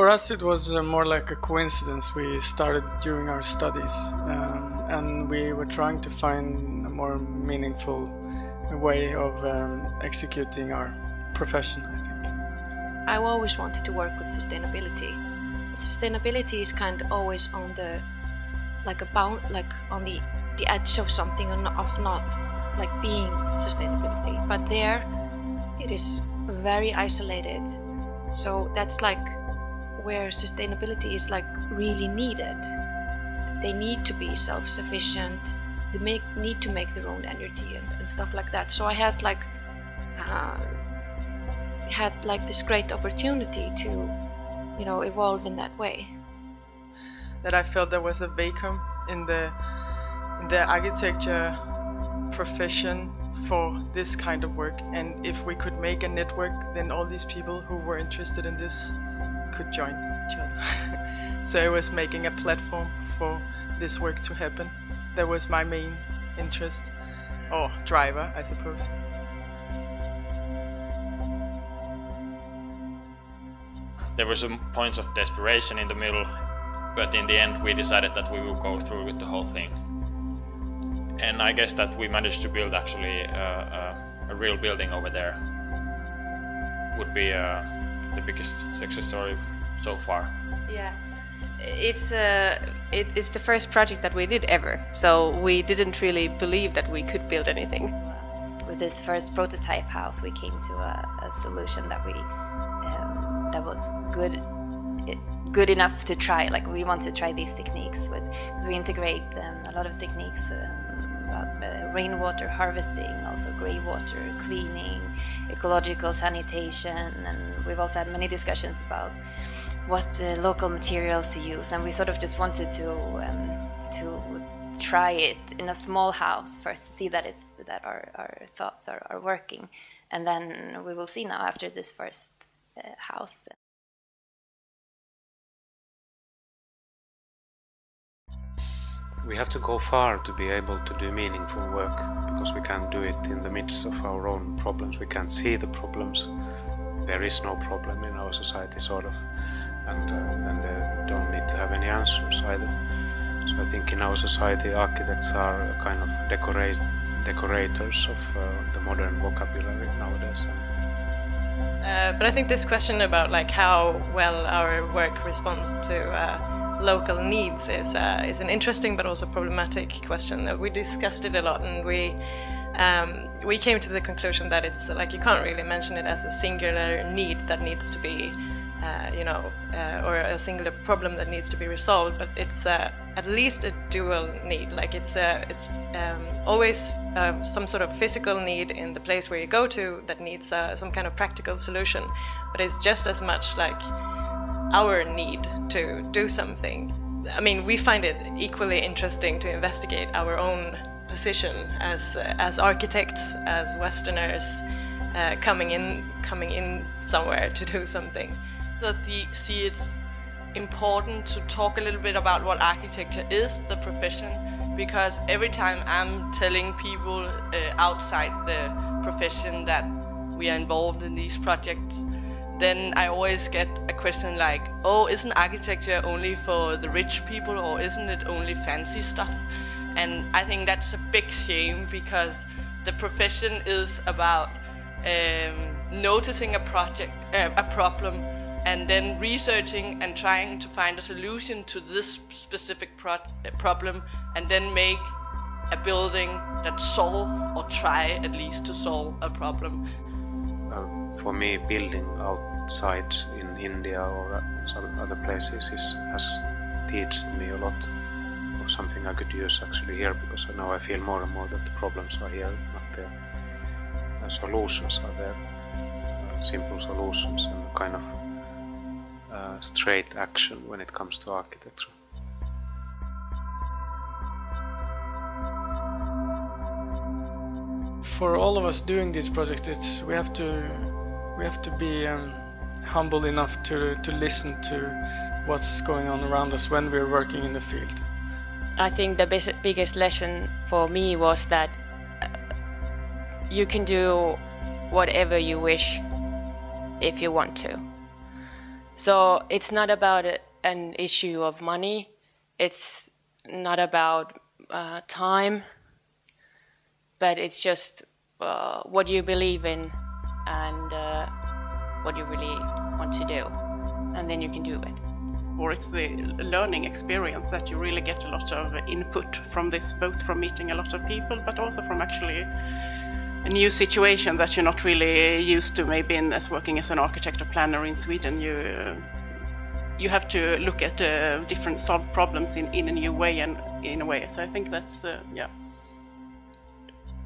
For us, it was uh, more like a coincidence. We started during our studies, um, and we were trying to find a more meaningful way of um, executing our profession, I think. I've always wanted to work with sustainability. But sustainability is kind of always on the like a bound like on the the edge of something of not like being sustainability. But there it is very isolated. So that's like where sustainability is like really needed. They need to be self-sufficient. They make need to make their own energy and, and stuff like that. So I had like uh, had like this great opportunity to, you know, evolve in that way. That I felt there was a vacuum in the in the architecture profession for this kind of work and if we could make a network then all these people who were interested in this could join each other. So I was making a platform for this work to happen. That was my main interest or driver i suppose. There were some points of desperation in the middle but in the end we decided that we will go through with the whole thing. And I guess that we managed to build actually a, a, a real building over there. Would be uh, the biggest success story so far. Yeah, it's uh, it, it's the first project that we did ever, so we didn't really believe that we could build anything. With this first prototype house, we came to a, a solution that we um, that was good good enough to try. Like we want to try these techniques with because we integrate um, a lot of techniques. Um, about uh, rainwater harvesting, also grey water cleaning, ecological sanitation, and we've also had many discussions about what uh, local materials to use. And we sort of just wanted to um, to try it in a small house first to see that it's that our, our thoughts are, are working, and then we will see now after this first uh, house. We have to go far to be able to do meaningful work because we can't do it in the midst of our own problems. We can't see the problems. There is no problem in our society, sort of, and, uh, and they don't need to have any answers either. So I think in our society, architects are a kind of decorate, decorators of uh, the modern vocabulary nowadays. Uh, but I think this question about like how well our work responds to uh, local needs is uh, is an interesting but also problematic question. That we discussed it a lot, and we um, we came to the conclusion that it's like you can't really mention it as a singular need that needs to be, uh, you know, uh, or a singular problem that needs to be resolved. But it's uh, at least a dual need. Like it's uh, it's um, always uh, some sort of physical need in the place where you go to that needs some kind of practical solution. But it's just as much like our need to do something. I mean, we find it equally interesting to investigate our own position as uh, as architects, as Westerners, uh, coming in coming in somewhere to do something. That the, see it's important to talk a little bit about what architecture is, the profession, because every time I'm telling people uh, outside the profession that we are involved in these projects, then I always get a question like, oh, isn't architecture only for the rich people or isn't it only fancy stuff? And I think that's a big shame because the profession is about um, noticing a project, uh, a problem, and then researching and trying to find a solution to this specific pro- uh, problem, and then make a building that solve or try at least to solve a problem. Uh, for me, building outside in India or some other places is, has taught me a lot of something I could use actually here because now I feel more and more that the problems are here, not there. The solutions are there, uh, simple solutions and kind of uh, straight action when it comes to architecture. For all of us doing these projects, it's, we have to we have to be um, humble enough to, to listen to what's going on around us when we're working in the field. I think the biggest lesson for me was that uh, you can do whatever you wish if you want to. So it's not about an issue of money. It's not about uh, time, but it's just uh, what you believe in and uh, what you really want to do, and then you can do it. Or it's the learning experience that you really get a lot of input from this, both from meeting a lot of people, but also from actually a new situation that you're not really used to, maybe in as working as an architect or planner in Sweden. You you have to look at uh, different solved problems in, in a new way and in a way. So I think that's uh, yeah.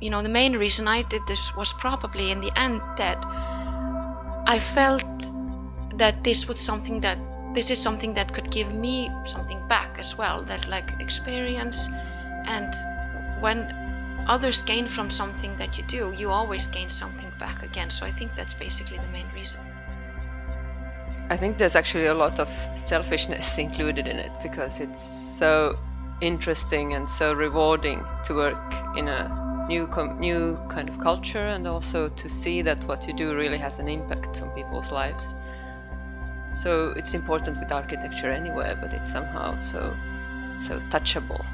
You know, the main reason I did this was probably in the end that I felt that this was something that this is something that could give me something back as well. That like experience, and when others gain from something that you do, you always gain something back again. So I think that's basically the main reason. I think there's actually a lot of selfishness included in it because it's so interesting and so rewarding to work in a new new kind of culture and also to see that what you do really has an impact on people's lives. So it's important with architecture anywhere, but it's somehow so so touchable